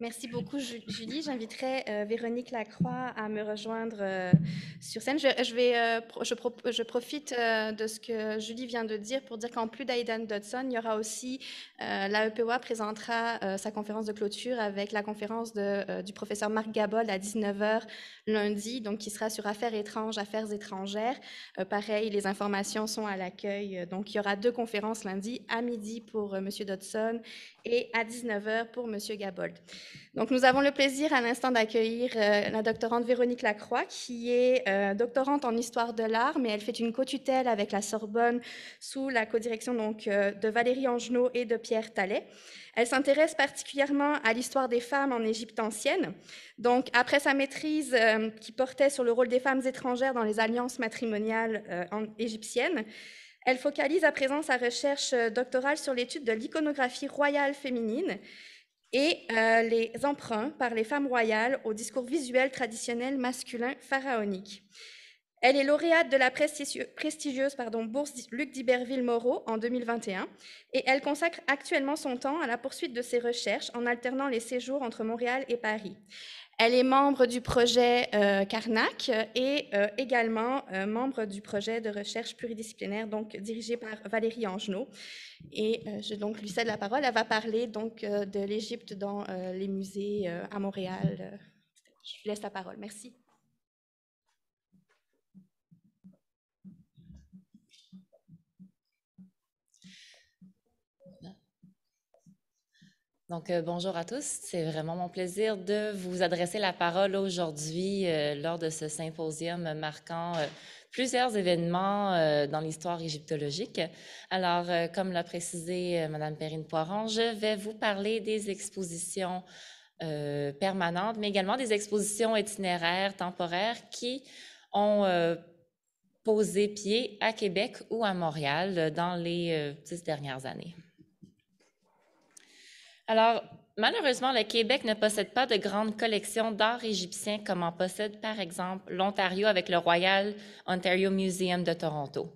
Merci beaucoup, Julie. J'inviterai euh, Véronique Lacroix à me rejoindre euh, sur scène. Je, euh, profite de ce que Julie vient de dire pour dire qu'en plus d'Aidan Dodson, il y aura aussi la EPOA présentera sa conférence de clôture avec la conférence du professeur Marc Gabol à 19h lundi, donc qui sera sur affaires étranges, affaires étrangères. pareil, les informations sont à l'accueil. Donc, il y aura deux conférences lundi, à midi pour M. Dodson et à 19h pour M. Gabold. Donc, nous avons le plaisir à l'instant d'accueillir euh, la doctorante Véronique Lacroix, qui est euh, doctorante en histoire de l'art, mais elle fait une co-tutelle avec la Sorbonne sous la codirection donc, euh, de Valérie Angenot et de Pierre Tallet. Elle s'intéresse particulièrement à l'histoire des femmes en Égypte ancienne. Donc, après sa maîtrise qui portait sur le rôle des femmes étrangères dans les alliances matrimoniales égyptiennes, elle focalise à présent sa recherche doctorale sur l'étude de l'iconographie royale féminine et euh, les emprunts par les femmes royales au discours visuel traditionnel masculin pharaonique. Elle est lauréate de la prestigieuse bourse Luc d'Iberville-Moreau en 2021 et elle consacre actuellement son temps à la poursuite de ses recherches en alternant les séjours entre Montréal et Paris. Elle est membre du projet euh, Carnac et euh, également euh, membre du projet de recherche pluridisciplinaire donc dirigé par Valérie Angenot. Et je lui cède la parole. Elle va parler donc de l'Égypte dans les musées à Montréal. Je lui laisse la parole. Merci. Donc, euh, bonjour à tous. C'est vraiment mon plaisir de vous adresser la parole aujourd'hui euh, lors de ce symposium marquant euh, plusieurs événements dans l'histoire égyptologique. Alors, comme l'a précisé Mme Perrine Poiron, je vais vous parler des expositions permanentes, mais également des expositions itinéraires, temporaires qui ont posé pied à Québec ou à Montréal dans les dix dernières années. Alors, malheureusement, le Québec ne possède pas de grandes collections d'art égyptien comme en possède par exemple l'Ontario avec le Royal Ontario Museum de Toronto.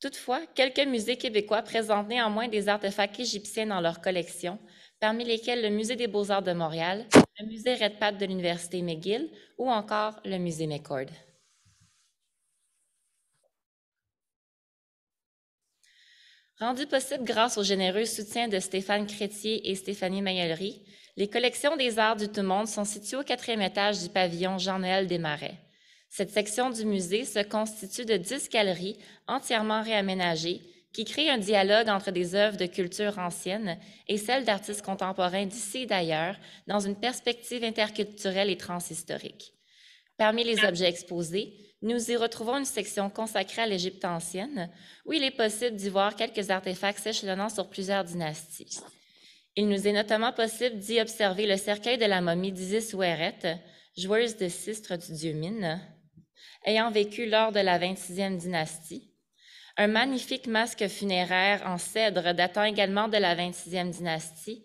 Toutefois, quelques musées québécois présentent néanmoins des artefacts égyptiens dans leur collection, parmi lesquels le Musée des beaux-arts de Montréal, le Musée Redpath de l'Université McGill ou encore le Musée McCord. Rendu possible grâce au généreux soutien de Stéphane Crétier et Stéphanie Mayellery, les collections des arts du tout-monde sont situées au quatrième étage du pavillon Jean-Noël Desmarais. Cette section du musée se constitue de dix galeries entièrement réaménagées qui créent un dialogue entre des œuvres de culture ancienne et celles d'artistes contemporains d'ici et d'ailleurs dans une perspective interculturelle et transhistorique. Parmi les objets exposés, nous y retrouvons une section consacrée à l'Égypte ancienne, où il est possible d'y voir quelques artefacts s'échelonnant sur plusieurs dynasties. Il nous est notamment possible d'y observer le cercueil de la momie d'Isis Ouéret, joueuse de sistre du dieu Mine, ayant vécu lors de la 26e dynastie, un magnifique masque funéraire en cèdre datant également de la 26e dynastie,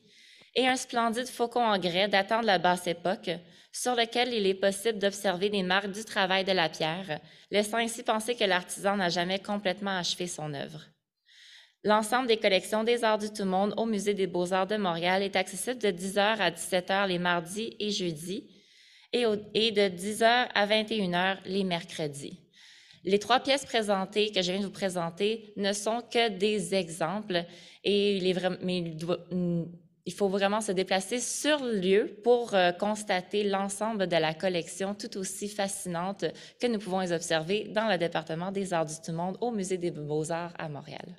et un splendide faucon en grès datant de la basse époque, sur lequel il est possible d'observer des marques du travail de la pierre, laissant ainsi penser que l'artisan n'a jamais complètement achevé son œuvre. L'ensemble des collections des arts du tout-monde au Musée des beaux-arts de Montréal est accessible de 10h à 17h les mardis et jeudis et, de 10h à 21h les mercredis. Les trois pièces présentées que je viens de vous présenter ne sont que des exemples et il est vraiment, faut vraiment se déplacer sur le lieu pour euh, constater l'ensemble de la collection tout aussi fascinante que nous pouvons les observer dans le département des arts du tout-monde au Musée des beaux-arts à Montréal.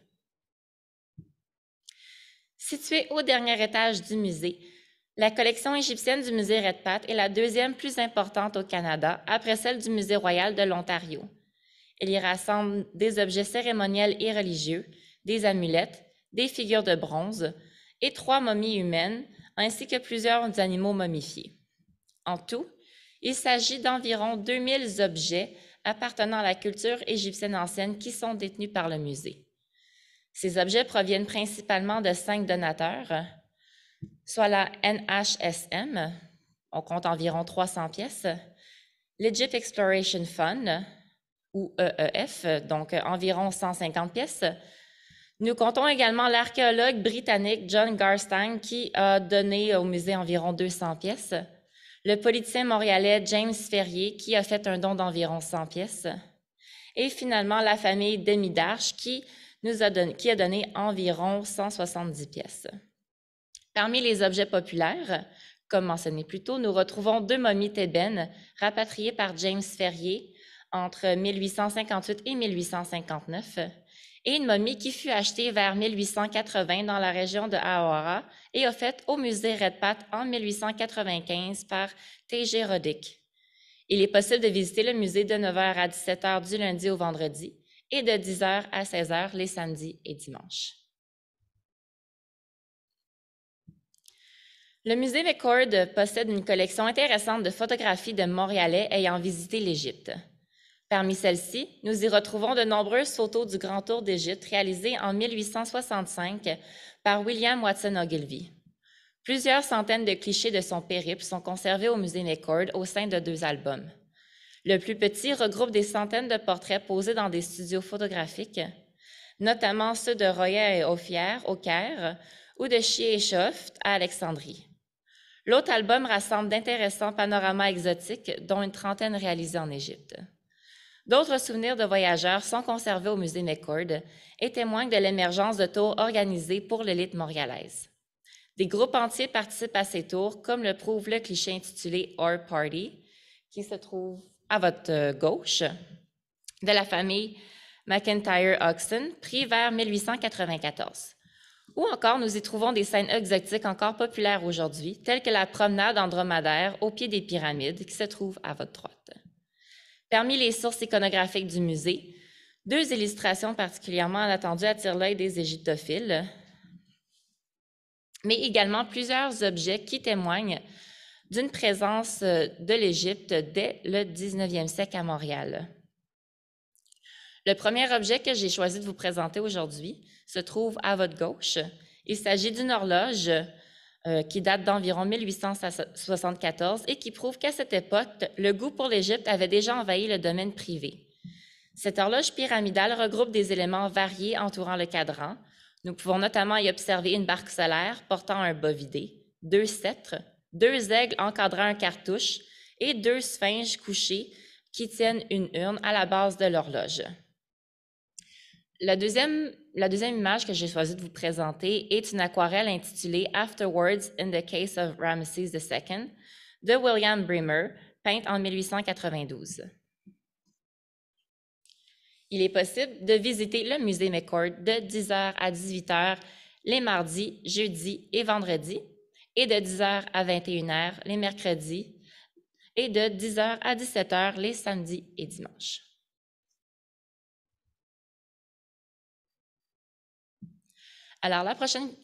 Située au dernier étage du musée, la collection égyptienne du musée Redpath est la deuxième plus importante au Canada après celle du musée royal de l'Ontario. Elle y rassemble des objets cérémoniels et religieux, des amulettes, des figures de bronze, et trois momies humaines, ainsi que plusieurs animaux momifiés. En tout, il s'agit d'environ 2000 objets appartenant à la culture égyptienne ancienne qui sont détenus par le musée. Ces objets proviennent principalement de cinq donateurs, soit la NHSM, on compte environ 300 pièces, l'Egypt Exploration Fund, ou EEF, donc environ 150 pièces, Nous comptons également l'archéologue britannique John Garstein qui a donné au musée environ 200 pièces, le politicien montréalais James Ferrier qui a fait un don d'environ 100 pièces, et finalement la famille Demidarche qui, nous a donné, qui a donné environ 170 pièces. Parmi les objets populaires, comme mentionné plus tôt, nous retrouvons deux momies thébaines rapatriées par James Ferrier entre 1858 et 1859 et une momie qui fut achetée vers 1880 dans la région de Aora et offerte au musée Redpat en 1895 par T.G. Roddick. Il est possible de visiter le musée de 9h à 17h du lundi au vendredi et de 10h à 16h les samedis et dimanches. Le musée McCord possède une collection intéressante de photographies de Montréalais ayant visité l'Égypte. Parmi celles-ci, nous y retrouvons de nombreuses photos du Grand Tour d'Égypte réalisées en 1865 par William Watson Ogilvy. Plusieurs centaines de clichés de son périple sont conservés au musée McCord au sein de deux albums. Le plus petit regroupe des centaines de portraits posés dans des studios photographiques, notamment ceux de Royer et Offier au Caire ou de Choft à Alexandrie. L'autre album rassemble d'intéressants panoramas exotiques, dont une trentaine réalisés en Égypte. D'autres souvenirs de voyageurs sont conservés au musée McCord et témoignent de l'émergence de tours organisés pour l'élite montréalaise. Des groupes entiers participent à ces tours, comme le prouve le cliché intitulé Our Party, qui se trouve à votre gauche, de la famille McIntyre-Oxton, pris vers 1894. Ou encore, nous y trouvons des scènes exotiques encore populaires aujourd'hui, telles que la promenade en dromadaire au pied des pyramides, qui se trouve à votre droite. Parmi les sources iconographiques du musée, deux illustrations particulièrement attendues attirent l'œil des égyptophiles, mais également plusieurs objets qui témoignent d'une présence de l'Égypte dès le 19e siècle à Montréal. Le premier objet que j'ai choisi de vous présenter aujourd'hui se trouve à votre gauche. Il s'agit d'une horloge euh, qui date d'environ 1874 et qui prouve qu'à cette époque, le goût pour l'Égypte avait déjà envahi le domaine privé. Cette horloge pyramidale regroupe des éléments variés entourant le cadran. Nous pouvons notamment y observer une barque solaire portant un bovidé, deux sceptres, deux aigles encadrant un cartouche et deux sphinges couchés qui tiennent une urne à la base de l'horloge. La deuxième, image que j'ai choisi de vous présenter est une aquarelle intitulée Afterwards in the Case of Ramesses II de William Bremer, peinte en 1892. Il est possible de visiter le musée McCord de 10h à 18h les mardis, jeudis et vendredis, et de 10h à 21h les mercredis, et de 10h à 17h les samedis et dimanches. Alors,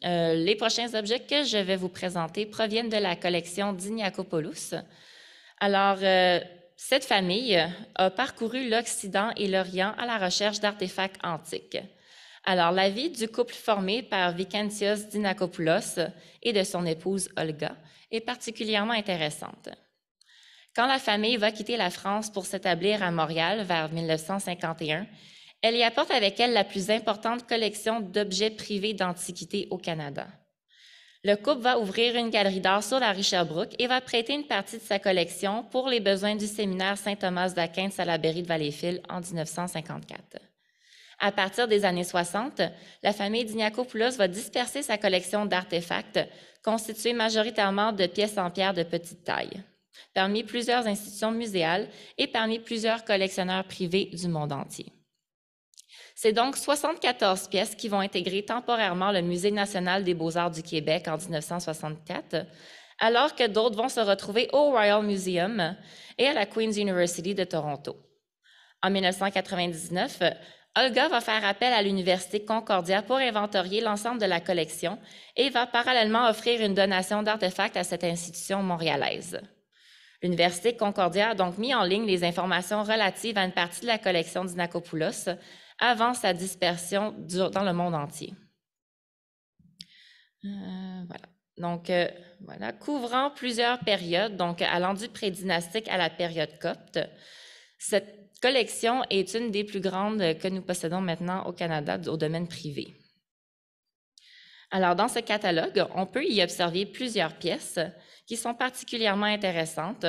euh, les prochains objets que je vais vous présenter proviennent de la collection d'Iniakopoulos. Alors, euh, cette famille a parcouru l'Occident et l'Orient à la recherche d'artefacts antiques. Alors, la vie du couple formé par Vikantios Dinakopoulos et de son épouse Olga est particulièrement intéressante. Quand la famille va quitter la France pour s'établir à Montréal vers 1951, elle y apporte avec elle la plus importante collection d'objets privés d'antiquité au Canada. Le couple va ouvrir une galerie d'art sur la rue Sherbrooke et va prêter une partie de sa collection pour les besoins du séminaire Saint-Thomas d'Aquin de Salaberry de Valleyfield en 1954. À partir des années 60, la famille d'Ignacopoulos va disperser sa collection d'artefacts constituée majoritairement de pièces en pierre de petite taille, parmi plusieurs institutions muséales et parmi plusieurs collectionneurs privés du monde entier. C'est donc 74 pièces qui vont intégrer temporairement le Musée national des beaux-arts du Québec en 1964, alors que d'autres vont se retrouver au Royal Museum et à la Queen's University de Toronto. En 1999, Olga va faire appel à l'Université Concordia pour inventorier l'ensemble de la collection et va parallèlement offrir une donation d'artefacts à cette institution montréalaise. L'Université Concordia a donc mis en ligne les informations relatives à une partie de la collection d'Inakopoulos avant sa dispersion dans le monde entier. Euh, voilà. Donc, euh, voilà, couvrant plusieurs périodes, donc allant du prédynastique à la période copte, cette collection est une des plus grandes que nous possédons maintenant au Canada au domaine privé. Alors, dans ce catalogue, on peut y observer plusieurs pièces qui sont particulièrement intéressantes,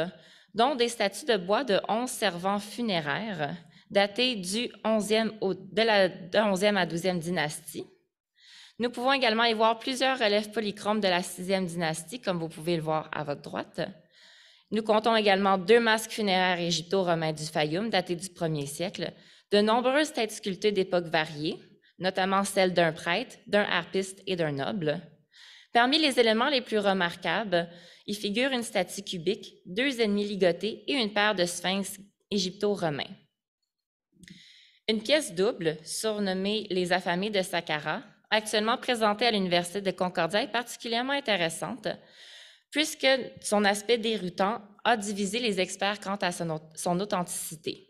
dont des statues de bois de 11 servants funéraires datés du 11e de la 11e à 12e dynastie. Nous pouvons également y voir plusieurs relèves polychromes de la 6e dynastie, comme vous pouvez le voir à votre droite. Nous comptons également deux masques funéraires égypto-romains du Fayoum datés du 1er siècle, de nombreuses têtes sculptées d'époques variées, notamment celles d'un prêtre, d'un harpiste et d'un noble. Parmi les éléments les plus remarquables, il figure une statue cubique, deux ennemis ligotés et une paire de sphinx égypto-romains. Une pièce double, surnommée Les affamés de Saqqara, actuellement présentée à l'Université de Concordia, est particulièrement intéressante, puisque son aspect déroutant a divisé les experts quant à son authenticité.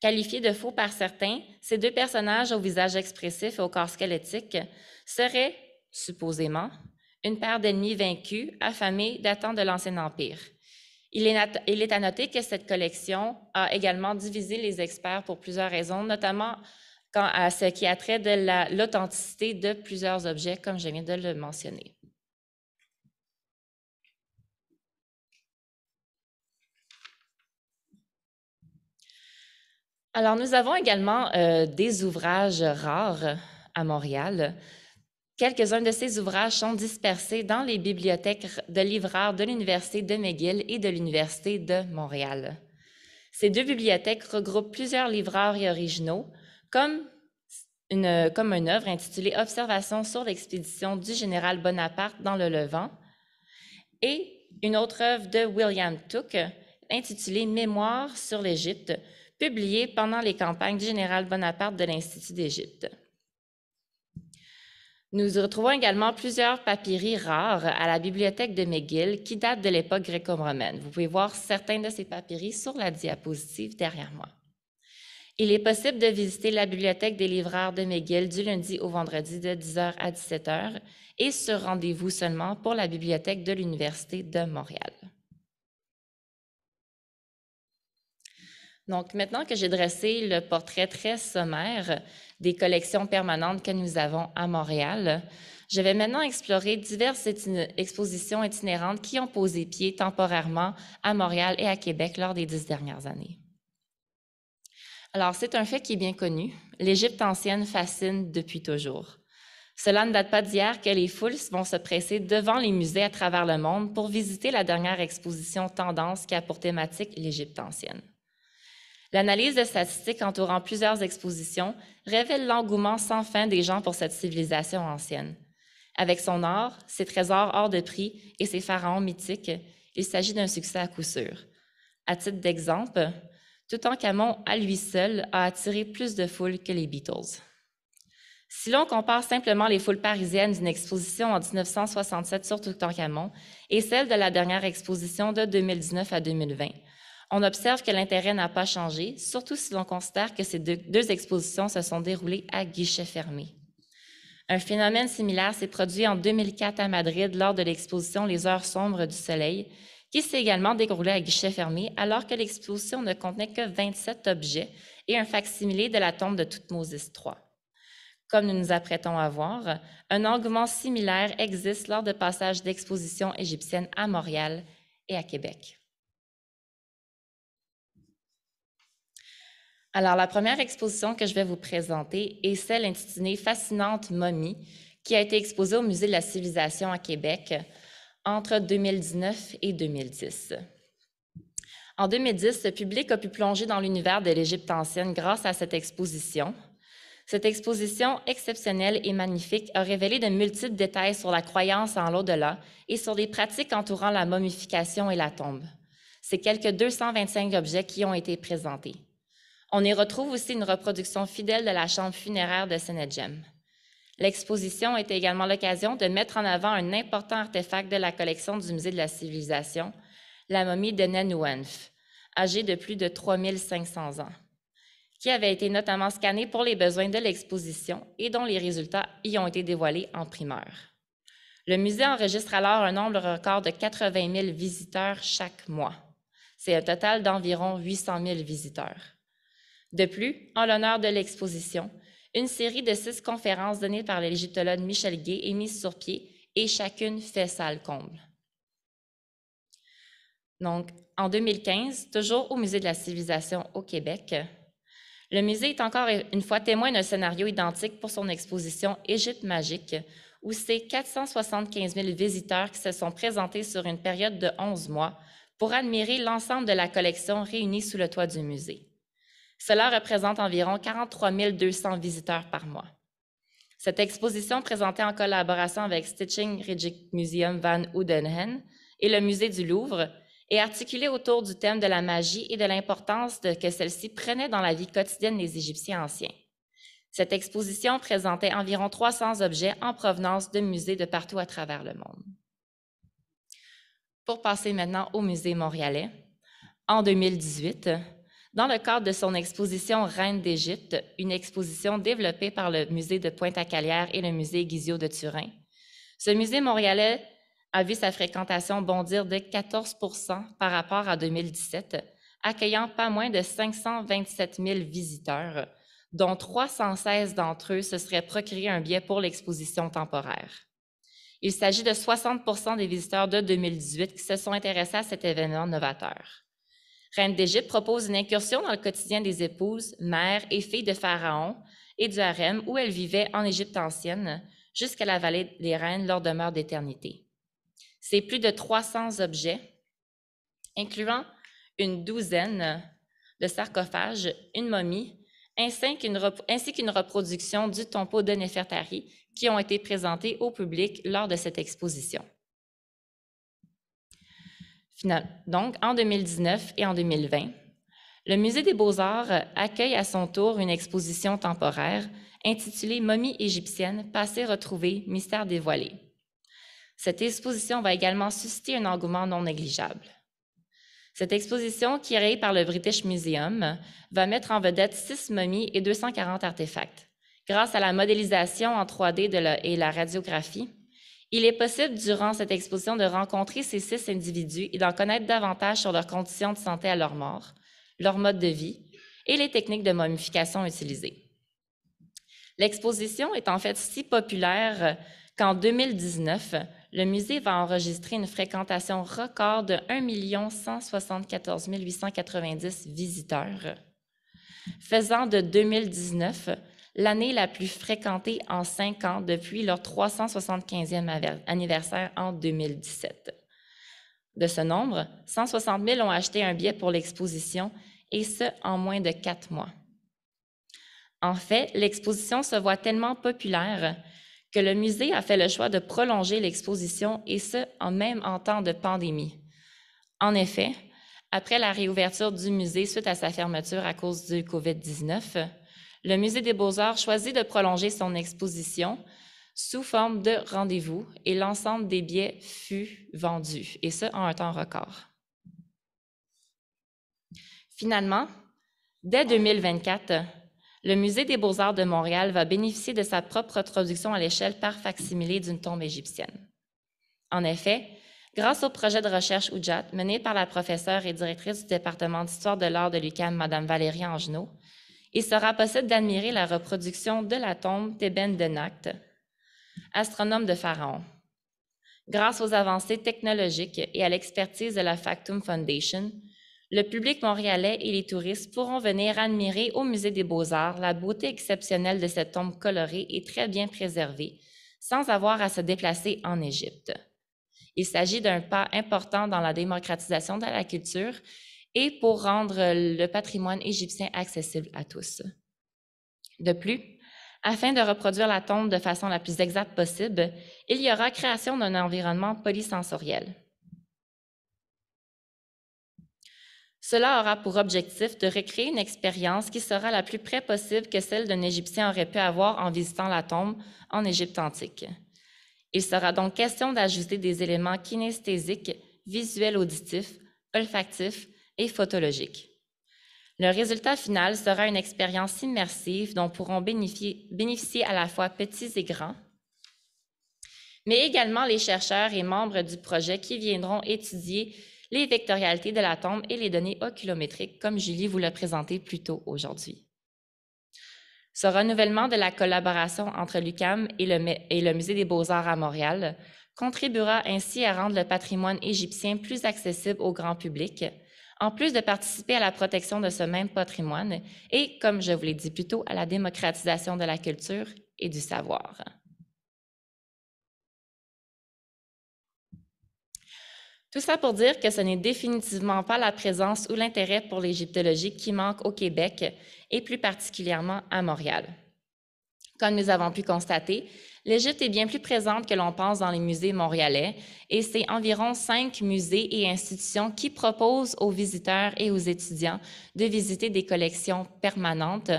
Qualifiés de faux par certains, ces deux personnages au visage expressif et au corps squelettique seraient, supposément, une paire d'ennemis vaincus, affamés, datant de l'Ancien Empire. Il est, à noter que cette collection a également divisé les experts pour plusieurs raisons, notamment à ce qui a trait de l'authenticité de plusieurs objets, comme je viens de le mentionner. Alors, nous avons également euh, des ouvrages rares à Montréal. Quelques-uns de ces ouvrages sont dispersés dans les bibliothèques de livreurs de l'Université de McGill et de l'Université de Montréal. Ces deux bibliothèques regroupent plusieurs livreurs originaux, comme une, comme une œuvre intitulée Observations sur l'expédition du général Bonaparte dans le Levant et une autre œuvre de William Tooke intitulée Mémoire sur l'Égypte, publié pendant les campagnes du général Bonaparte de l'Institut d'Égypte. Nous retrouvons également plusieurs papyries rares à la bibliothèque de McGill qui datent de l'époque gréco-romaine. Vous pouvez voir certains de ces papyries sur la diapositive derrière moi. Il est possible de visiter la bibliothèque des livreurs de McGill du lundi au vendredi de 10h à 17h et sur rendez-vous seulement pour la bibliothèque de l'Université de Montréal. Donc, maintenant que j'ai dressé le portrait très sommaire des collections permanentes que nous avons à Montréal, je vais maintenant explorer diverses expositions itinérantes qui ont posé pied temporairement à Montréal et à Québec lors des dix dernières années. Alors, c'est un fait qui est bien connu. L'Égypte ancienne fascine depuis toujours. Cela ne date pas d'hier que les foules vont se presser devant les musées à travers le monde pour visiter la dernière exposition tendance qui a pour thématique l'Égypte ancienne. L'analyse de statistiques entourant plusieurs expositions révèle l'engouement sans fin des gens pour cette civilisation ancienne. Avec son art, ses trésors hors de prix et ses pharaons mythiques, il s'agit d'un succès à coup sûr. À titre d'exemple, Toutankhamon à lui seul a attiré plus de foules que les Beatles. Si l'on compare simplement les foules parisiennes d'une exposition en 1967 sur Toutankhamon et celle de la dernière exposition de 2019 à 2020, on observe que l'intérêt n'a pas changé, surtout si l'on considère que ces deux, expositions se sont déroulées à guichet fermé. Un phénomène similaire s'est produit en 2004 à Madrid lors de l'exposition Les Heures sombres du Soleil, qui s'est également déroulée à guichet fermé alors que l'exposition ne contenait que 27 objets et un facsimilé de la tombe de Toutmoses III. Comme nous nous apprêtons à voir, un engouement similaire existe lors de passages d'expositions égyptiennes à Montréal et à Québec. Alors, la première exposition que je vais vous présenter est celle intitulée Fascinante momie, qui a été exposée au Musée de la civilisation à Québec entre 2019 et 2010. En 2010, le public a pu plonger dans l'univers de l'Égypte ancienne grâce à cette exposition. Cette exposition exceptionnelle et magnifique a révélé de multiples détails sur la croyance en l'au-delà et sur les pratiques entourant la momification et la tombe. C'est quelques 225 objets qui ont été présentés. On y retrouve aussi une reproduction fidèle de la chambre funéraire de Senedjem. L'exposition était également l'occasion de mettre en avant un important artefact de la collection du Musée de la Civilisation, la momie de Nenouenf, âgée de plus de 3500 ans, qui avait été notamment scannée pour les besoins de l'exposition et dont les résultats y ont été dévoilés en primeur. Le musée enregistre alors un nombre record de 80 000 visiteurs chaque mois. C'est un total d'environ 800 000 visiteurs. De plus, en l'honneur de l'exposition, Une série de six conférences données par l'égyptologue Michel Gay est mise sur pied et chacune fait salle comble. Donc, en 2015, toujours au Musée de la civilisation au Québec, le musée est encore une fois témoin d'un scénario identique pour son exposition Égypte magique, où c'est 475 000 visiteurs qui se sont présentés sur une période de 11 mois pour admirer l'ensemble de la collection réunie sous le toit du musée. Cela représente environ 43 200 visiteurs par mois. Cette exposition, présentée en collaboration avec Stitching Regic Museum van Oudenhen et le Musée du Louvre, est articulée autour du thème de la magie et de l'importance que celle-ci prenait dans la vie quotidienne des Égyptiens anciens. Cette exposition présentait environ 300 objets en provenance de musées de partout à travers le monde. Pour passer maintenant au musée montréalais, en 2018, dans le cadre de son exposition Reine d'Égypte, une exposition développée par le musée de Pointe-à-Calière et le musée Guizot de Turin, ce musée montréalais a vu sa fréquentation bondir de 14 par rapport à 2017, accueillant pas moins de 527 000 visiteurs, dont 316 d'entre eux se seraient procurés un billet pour l'exposition temporaire. Il s'agit de 60 des visiteurs de 2018 qui se sont intéressés à cet événement novateur. Reine d'Égypte propose une incursion dans le quotidien des épouses, mères et filles de Pharaon et du harem où elles vivaient en Égypte ancienne jusqu'à la vallée des reines, leur demeure d'éternité. C'est plus de 300 objets, incluant une douzaine de sarcophages, une momie, ainsi qu'une, reproduction du tombeau de Nefertari qui ont été présentés au public lors de cette exposition. Donc, en 2019 et en 2020, le Musée des beaux-arts accueille à son tour une exposition temporaire intitulée Momie égyptienne, passé retrouvé, mystère dévoilé. Cette exposition va également susciter un engouement non négligeable. Cette exposition, créée par le British Museum, va mettre en vedette six momies et 240 artefacts. Grâce à la modélisation en 3D et la radiographie, il est possible durant cette exposition de rencontrer ces six individus et d'en connaître davantage sur leurs conditions de santé à leur mort, leur mode de vie et les techniques de momification utilisées. L'exposition est en fait si populaire qu'en 2019, le musée va enregistrer une fréquentation record de 1 174 890 visiteurs, faisant de 2019 l'année la plus fréquentée en cinq ans depuis leur 375e anniversaire en 2017. De ce nombre, 160 000 ont acheté un billet pour l'exposition, et ce, en moins de quatre mois. En fait, l'exposition se voit tellement populaire que le musée a fait le choix de prolonger l'exposition et ce, en même en temps de pandémie. En effet, après la réouverture du musée suite à sa fermeture à cause du COVID-19, le Musée des beaux-arts choisit de prolonger son exposition sous forme de rendez-vous et l'ensemble des billets fut vendu, et ce, en un temps record. Finalement, dès 2024, le Musée des beaux-arts de Montréal va bénéficier de sa propre reproduction à l'échelle par facsimilé d'une tombe égyptienne. En effet, grâce au projet de recherche UJAT mené par la professeure et directrice du département d'histoire de l'art de l'UQAM, Mme Valérie Angenot, il sera possible d'admirer la reproduction de la tombe d'Eben de Nacht, astronome de Pharaon. Grâce aux avancées technologiques et à l'expertise de la Factum Foundation, le public montréalais et les touristes pourront venir admirer au Musée des beaux-arts la beauté exceptionnelle de cette tombe colorée et très bien préservée, sans avoir à se déplacer en Égypte. Il s'agit d'un pas important dans la démocratisation de la culture et pour rendre le patrimoine égyptien accessible à tous. De plus, afin de reproduire la tombe de façon la plus exacte possible, il y aura création d'un environnement polysensoriel. Cela aura pour objectif de recréer une expérience qui sera la plus près possible que celle d'un Égyptien aurait pu avoir en visitant la tombe en Égypte antique. Il sera donc question d'ajouter des éléments kinesthésiques, visuels auditifs, olfactifs et photologiques. Le résultat final sera une expérience immersive dont pourront bénéficier, bénéficier à la fois petits et grands, mais également les chercheurs et membres du projet qui viendront étudier les vectorialités de la tombe et les données oculométriques, comme Julie vous l'a présenté plus tôt aujourd'hui. Ce renouvellement de la collaboration entre l'UCAM et le, Musée des beaux-arts à Montréal contribuera ainsi à rendre le patrimoine égyptien plus accessible au grand public, en plus de participer à la protection de ce même patrimoine et, comme je vous l'ai dit plus tôt, à la démocratisation de la culture et du savoir. Tout ça pour dire que ce n'est définitivement pas la présence ou l'intérêt pour l'égyptologie qui manque au Québec et plus particulièrement à Montréal. Comme nous avons pu constater, l'Égypte est bien plus présente que l'on pense dans les musées montréalais et c'est environ cinq musées et institutions qui proposent aux visiteurs et aux étudiants de visiter des collections permanentes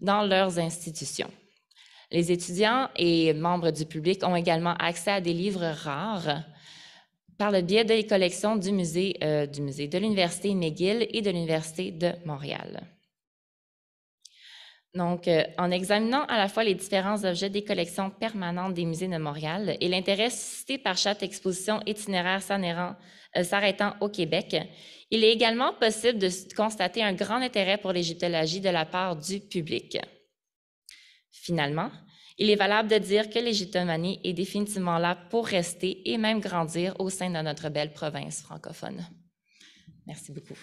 dans leurs institutions. Les étudiants et membres du public ont également accès à des livres rares par le biais des collections du musée, euh, du musée de l'Université McGill et de l'Université de Montréal. Donc, euh, en examinant à la fois les différents objets des collections permanentes des musées de Montréal et l'intérêt suscité par chaque exposition itinéraire euh, s'arrêtant au Québec, il est également possible de constater un grand intérêt pour l'égyptologie de la part du public. Finalement, il est valable de dire que l'égyptomanie est définitivement là pour rester et même grandir au sein de notre belle province francophone. Merci beaucoup.